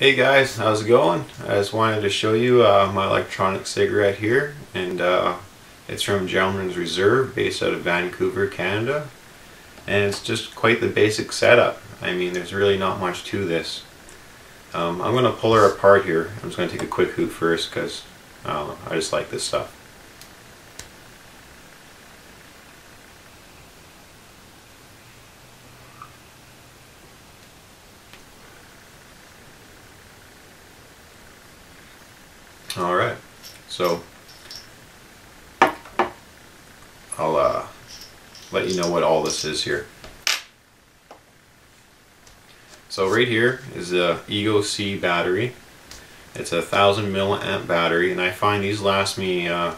Hey guys, how's it going? I just wanted to show you uh, my electronic cigarette here and uh, it's from Gentleman's Reserve based out of Vancouver, Canada and it's just quite the basic setup. I mean there's really not much to this. Um, I'm going to pull her apart here. I'm just going to take a quick hoot first because I, I just like this stuff. Alright, so I'll uh, let you know what all this is here. So right here is a Ego C battery. It's a thousand milliamp battery and I find these last me uh,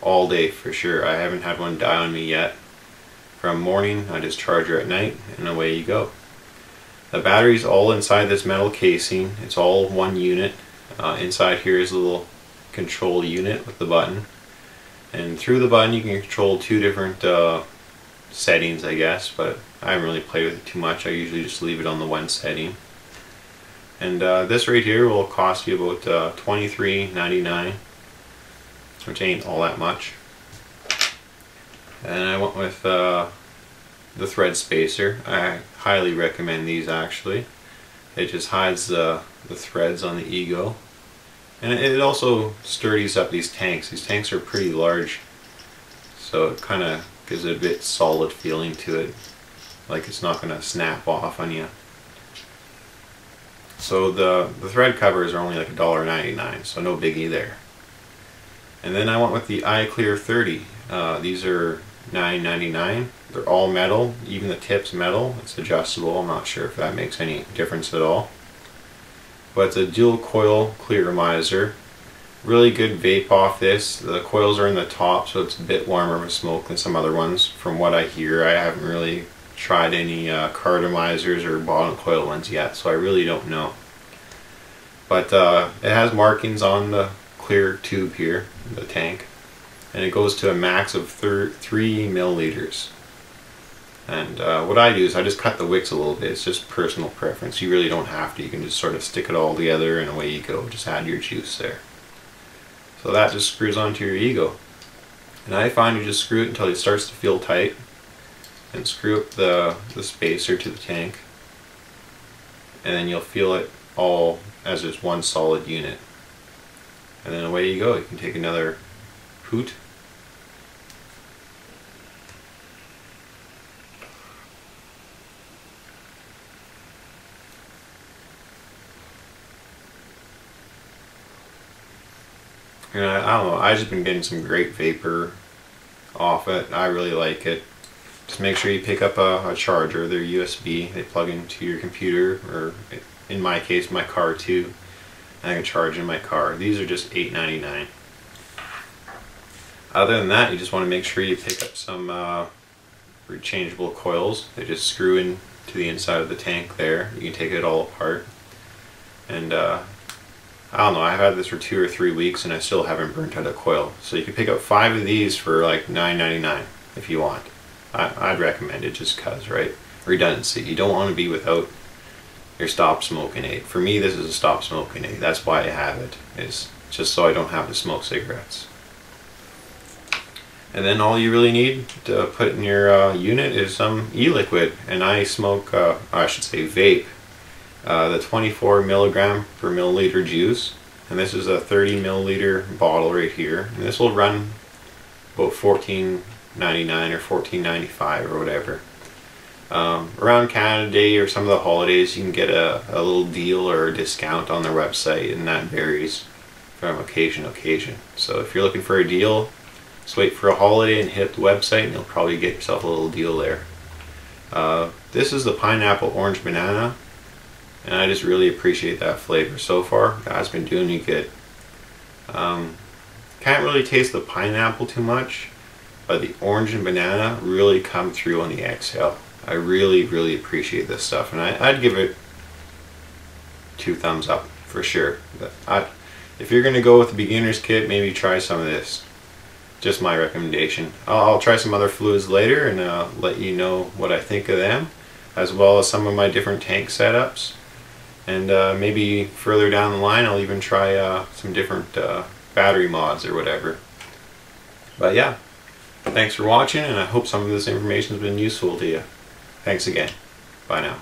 all day for sure. I haven't had one die on me yet. From morning I just charge her at night and away you go. The battery's all inside this metal casing. It's all one unit. Uh, inside here is a little control unit with the button. And through the button you can control two different uh, settings I guess, but I haven't really played with it too much. I usually just leave it on the one setting. And uh, this right here will cost you about uh, $23.99, which ain't all that much. And I went with uh, the thread spacer. I highly recommend these actually. It just hides the, the threads on the Ego and it also sturdies up these tanks. These tanks are pretty large, so it kind of gives it a bit solid feeling to it, like it's not going to snap off on you. So the, the thread covers are only like $1.99, so no biggie there. And then I went with the iClear 30. Uh, these are $9.99. They're all metal, even the tip's metal. It's adjustable. I'm not sure if that makes any difference at all but it's a dual coil clearomizer. Really good vape off this. The coils are in the top so it's a bit warmer of smoke than some other ones. From what I hear, I haven't really tried any uh, cartomizers or bottom coil ones yet, so I really don't know. But uh, it has markings on the clear tube here, the tank, and it goes to a max of 3 milliliters. And uh, what I do is I just cut the wicks a little bit. It's just personal preference. You really don't have to. You can just sort of stick it all together and away you go. Just add your juice there. So that just screws onto your ego. And I find you just screw it until it starts to feel tight. And screw up the, the spacer to the tank. And then you'll feel it all as just one solid unit. And then away you go. You can take another hoot And I, I don't know, I've just been getting some great vapor off it. I really like it. Just make sure you pick up a, a charger. They're USB. They plug into your computer, or in my case, my car too. I can charge in my car. These are just $8.99. Other than that, you just want to make sure you pick up some uh, rechangeable coils. They just screw in to the inside of the tank there. You can take it all apart. And uh, I don't know, I've had this for two or three weeks and I still haven't burnt out a coil. So you can pick up five of these for like $9.99 if you want. I, would recommend it just cause, right? Redundancy. You don't want to be without your stop smoking aid. For me, this is a stop smoking aid. That's why I have it. Is just so I don't have to smoke cigarettes. And then all you really need to put in your uh, unit is some e-liquid. And I smoke, uh, I should say vape, uh, the 24 milligram per milliliter juice. And this is a 30 milliliter bottle right here. And this will run about 14.99 or 14.95 or whatever. Um, around Canada Day or some of the holidays you can get a, a little deal or a discount on their website and that varies from occasion to occasion. So if you're looking for a deal just wait for a holiday and hit the website and you'll probably get yourself a little deal there. Uh, this is the pineapple orange banana and I just really appreciate that flavor so far. God's been doing me good. Um, can't really taste the pineapple too much, but the orange and banana really come through on the exhale. I really, really appreciate this stuff, and I, would give it two thumbs up for sure. I, if you're going to go with the beginner's kit, maybe try some of this. Just my recommendation. I'll, I'll try some other fluids later and uh, let you know what I think of them, as well as some of my different tank setups And uh, maybe further down the line, I'll even try uh, some different uh, battery mods or whatever. But yeah, thanks for watching, and I hope some of this information has been useful to you. Thanks again. Bye now.